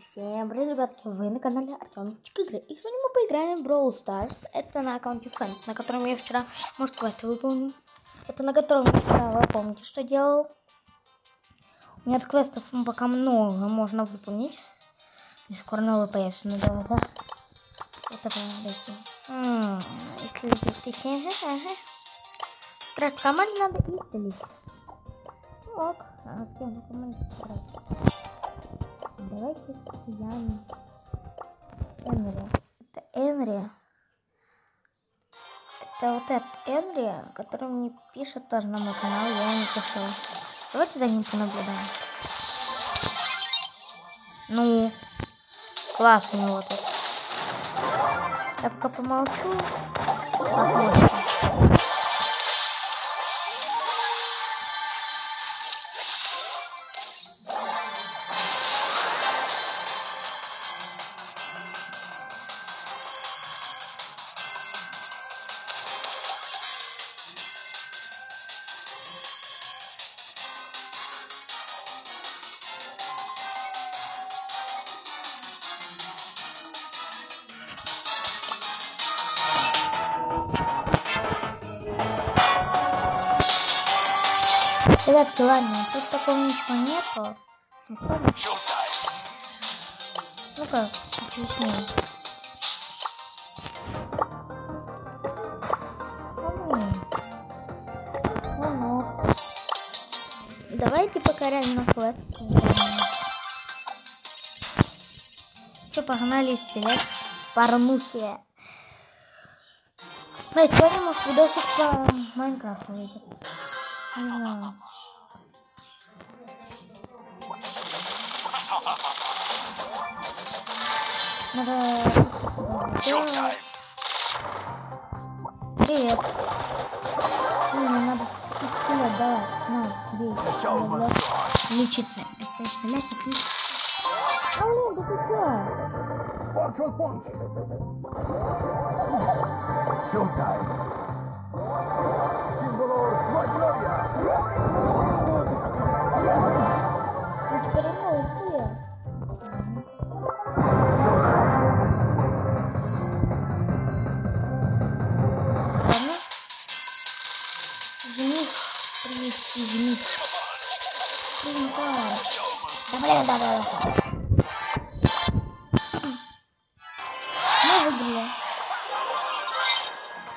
Всем привет, ребятки, вы на канале Артемчик Игры. И сегодня мы поиграем в Brawl Stars. Это на аккаунте Фэн, на котором я вчера, может, квесты выполнил. Это на котором я вчера, вы помните, что делал. У меня квестов пока много можно выполнить. И скоро новый появится, ну давай, да? Это подойти. Если 2000, ага. Трек команде надо исцелить. Ок, а с кем в команде сыграть? Давайте Ян Энри. Это Энри. Это вот этот Энри, который мне пишет тоже на мой канал, я не пишу. Давайте за ним понаблюдаем. Ну, класс у него тут. Я пока помолчу. Посмотрим. Ребятки, ладно, тут такого ничего нету. Ну-ка, объясни. Давайте покоряем на квест. Все, погнали стрелять. Порнухи. Ну, сегодня может видосик по Майнкрафту выйдет. Не знаю. Надо... Привет. Не, не надо стрелять, давай. На, бей. Надо лечиться. Это стрелять, а ты... А, блин, да ты чё? On punch. Showtime. Принести жених. Блин, как? Да блин, да, да, да. Мы выиграли.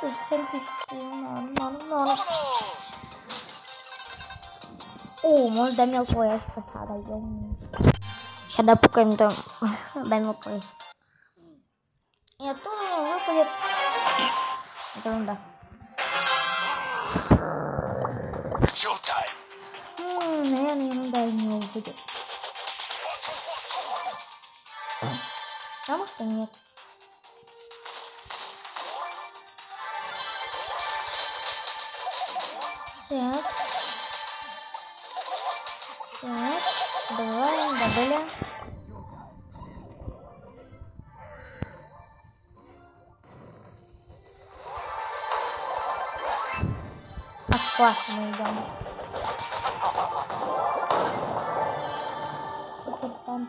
Совсем норм, норм, норм. О, может до мелкого ящика дойдем. Сейчас допукаем до, до мелкого ящика. И оттуда мне выпадет... Это ерунда. М, наверное, ерунда из него выпадет. А может и нет. Так. Так. Добываем, добыли. А классно мы идем.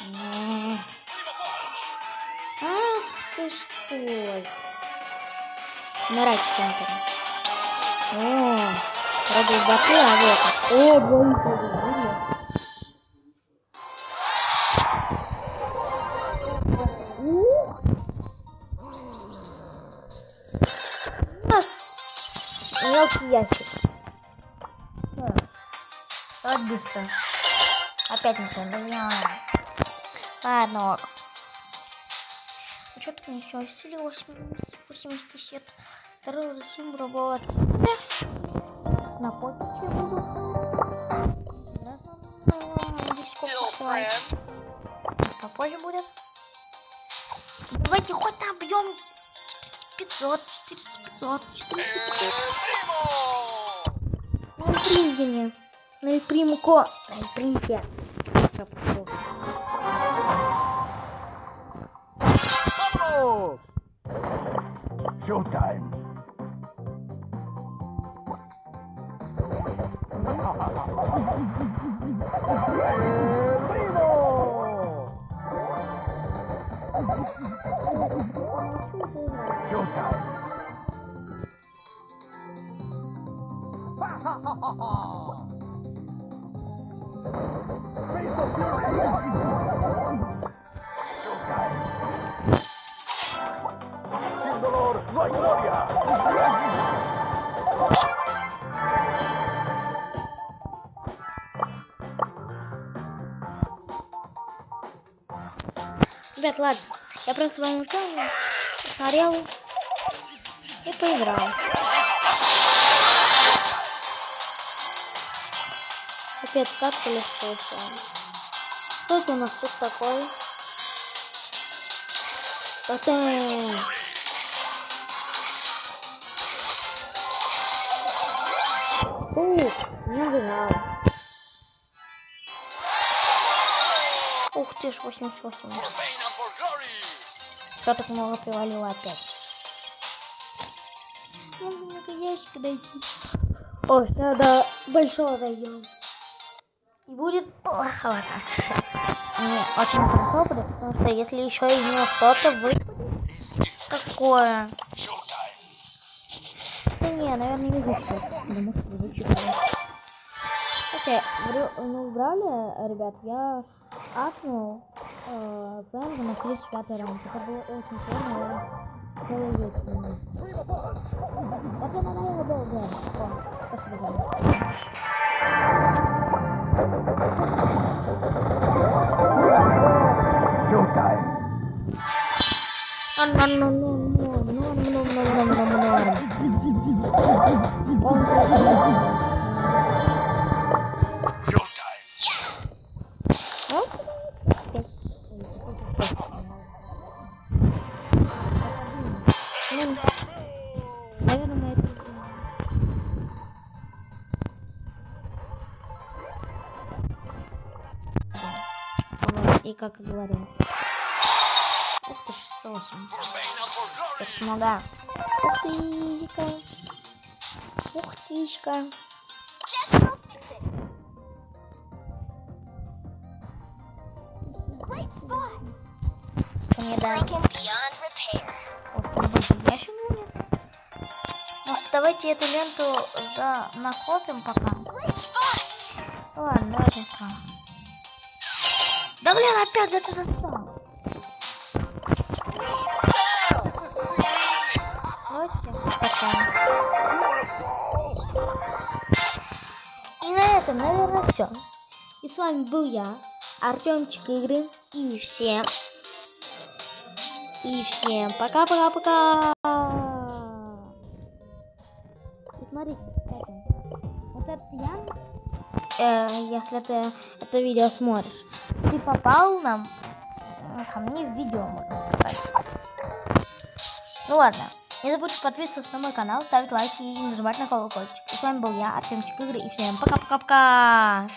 М. Ах ты что? Умирайте всем там. О, вроде боты, а вот. О, двоих победили. Мелкий ящик. Вот быстро. Опять не бля. Ладно. Ну что так ничего, сили 80 тысяч. Второй режим робот. На попике буду. Попозже будет. Давайте хоть объем 500, 400, 500, 400, 500. На Эльпрингене. Найпрямко. Найпрямке. Vamos! Showtime! Showtime! Ha ha ha ha ha! Ребят, ладно. Я просто вам ушел, посмотрел и поиграл. Капец, как то легко все. Что это у нас тут такое? Тотем. Ух, не ожидал. Ух ты ж, 88. Что так много привалило опять? Надо на этот ящик дойти. Ой, надо большого зайдем. И будет ох, хватать. Мне очень хорошо будет, потому что если еще из него что-то выпадет, какое? Да не, наверное, не вычитать. Потому что вычитаю. Окей, ну, брали, ребят, я апнул э, флангу накрыть пятый раунд. Это было очень сложно, я целую А ты на моего был, да. Спасибо за Showtime! как и говорил. Ух ты, 608. Так, ну да. Ух ты, яка. Ух тишка. Не да. Вот там больше ящик ну, давайте эту ленту за накопим пока. Ладно, давайте откроем. Да блин, опять это достал. И на этом, наверное, все. И с вами был я, Артемчик Игры. И всем... И всем пока-пока-пока. Смотрите, кстати, вот этот Ян, э, если ты это видео смотришь, ты попал нам э, ко мне в видео, можно сказать. Ну ладно, не забудьте подписываться на мой канал, ставить лайки и нажимать на колокольчик. И с вами был я, Артемчик Игры, и всем пока-пока-пока.